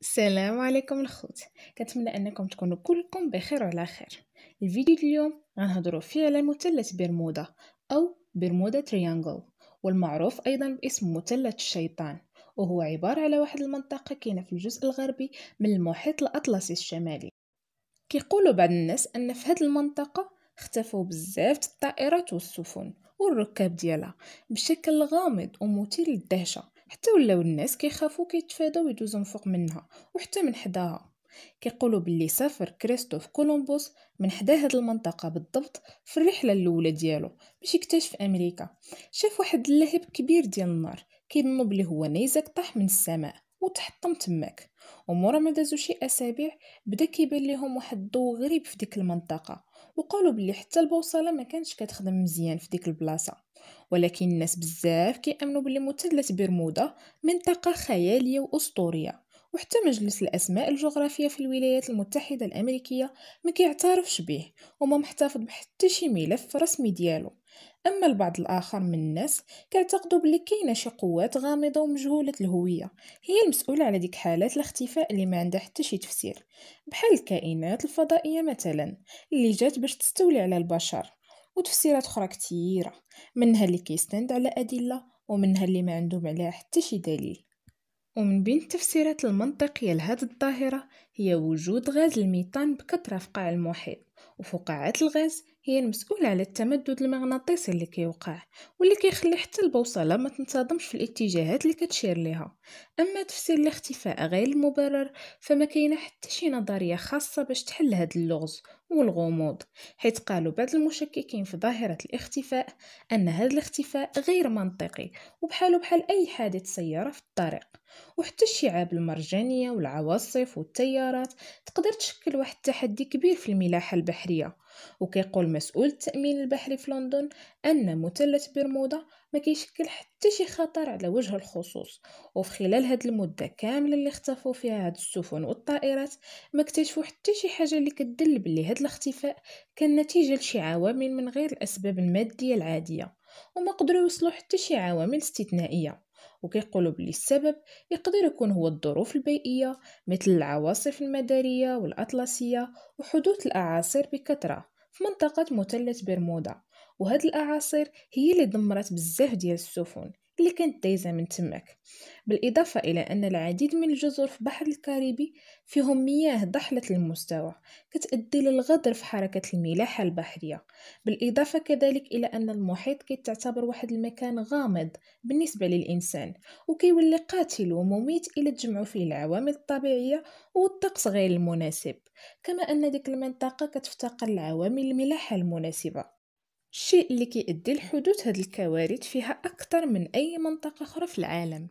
السلام عليكم الخوت. كنتمنى أنكم تكونوا كلكم بخير وعلى خير. الفيديو اليوم غنهضروا فيه على مثلث برمودا أو برمودا تريانجل والمعروف أيضا باسم مثلث الشيطان وهو عبارة على واحد المنطقة كاينة في الجزء الغربي من المحيط الأطلسي الشمالي. كيقولوا بعض الناس أن في هذه المنطقة اختفوا بزاف الطائرات والسفن والركاب ديالها بشكل غامض ومثير للدهشة. حتى ولاو الناس كيخافوا كيتفاداو يدوزو فوق منها وحتى من حداها. كيقولوا باللي سافر كريستوف كولومبوس من حدا هاد المنطقة بالضبط في الرحلة الأولى ديالو باش يكتشف أمريكا. شاف واحد اللهب كبير ديال النار كيظنوا بلي هو نيزك طاح من السماء. وتحطم تماك. ومورا ما دازو شي أسابيع بدا كيبان ليهم واحد الضو غريب في ديك المنطقة. وقالوا بلي حتى البوصلة ما كانتش كتخدم مزيان في ديك البلاصة. ولكن الناس بزاف كيامنوا بلي مثلث برمودا منطقة خيالية وأسطورية. وحتى مجلس الأسماء الجغرافية في الولايات المتحدة الأمريكية ما كيعترفش به. وما محتفظ بحتى شي ملف رسمي ديالو. أما البعض الآخر من الناس كيعتقدوا بلي كاينة شي قوات غامضة ومجهولة الهوية. هي المسؤولة على ديك حالات الاختفاء اللي ما عندها حتى شي تفسير. بحال الكائنات الفضائية مثلا اللي جات باش تستولي على البشر وتفسيرات أخرى كثيره منها اللي كيستند على أدلة ومنها اللي ما عندهم عليها حتى شي دليل. ومن بين التفسيرات المنطقية لهذه الظاهرة هي وجود غاز الميثان بكثرة في قاع المحيط وفقاعات الغاز هي المسؤولة على التمدد المغناطيسي اللي كيوقع واللي كيخلي حتى البوصلة ما تنتظمش في الاتجاهات اللي كتشير ليها. أما تفسير الاختفاء غير المبرر فما كاينة حتى شي نظرية خاصة باش تحل هذا اللغز والغموض حيث قالوا بعض المشككين في ظاهرة الاختفاء أن هذا الاختفاء غير منطقي وبحاله بحال أي حادث سيارة في الطريق. وحتى الشعاب المرجانية والعواصف والتيارات تقدر تشكل واحد التحدي كبير في الملاحة البحرية وكيقول مسؤول التأمين البحري في لندن أن مثلث برمودا ما كيشكل حتى شي خطر على وجه الخصوص. وفي خلال هاد المدة كاملة اللي اختفوا فيها هاد السفن والطائرات ما اكتشفوا حتى شي حاجة اللي كتدل بلي هاد الاختفاء كان نتيجة لشي عوامل من غير الأسباب المادية العادية. وما قدروا يوصلوا حتى شي عوامل استثنائية. وكيقولوا بلي السبب يقدر يكون هو الظروف البيئية مثل العواصف المدارية والأطلسية وحدوث الأعاصير بكثرة في منطقة مثلث برمودا. وهاد الأعاصير هي اللي دمرت بزاف ديال السفن. اللي كانت دايزة من تماك. بالإضافة إلى أن العديد من الجزر في بحر الكاريبي فيهم مياه ضحلة المستوى كتأدي للغدر في حركة الملاحة البحرية. بالإضافة كذلك إلى أن المحيط كيتعتبر واحد المكان غامض بالنسبة للإنسان وكيولي قاتل ومميت إلى تجمعوا فيه العوامل الطبيعية والطقس غير المناسب. كما أن ديك المنطقة كتفتقر لعوامل الملاحة المناسبة. الشيء اللي كيؤدي لحدوث هاد الكوارث فيها أكثر من أي منطقة أخرى في العالم.